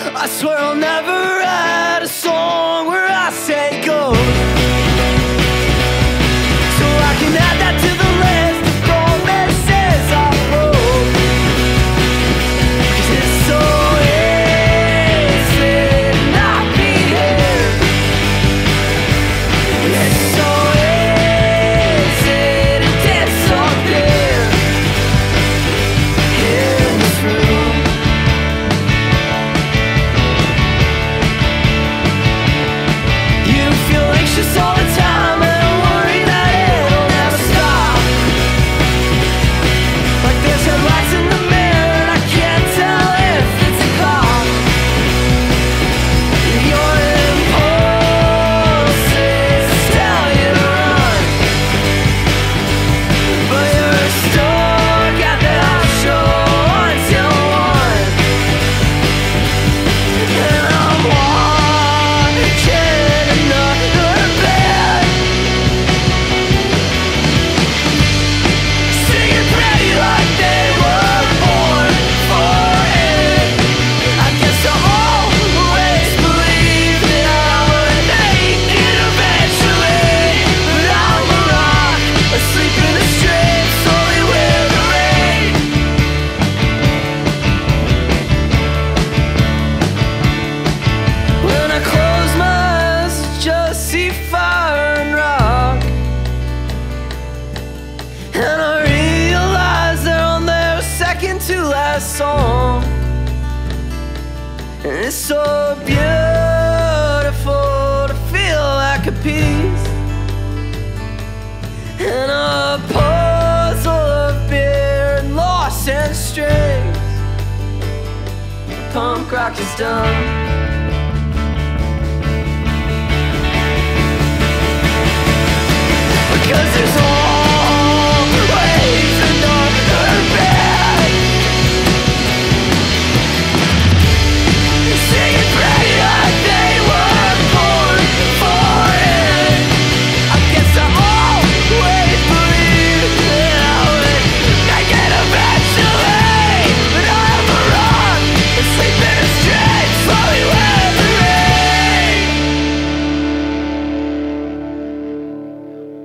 I swear I'll never write a song where I say go. song. And it's so beautiful to feel like a piece. And a puzzle of beer and loss and strings. Punk rock is done.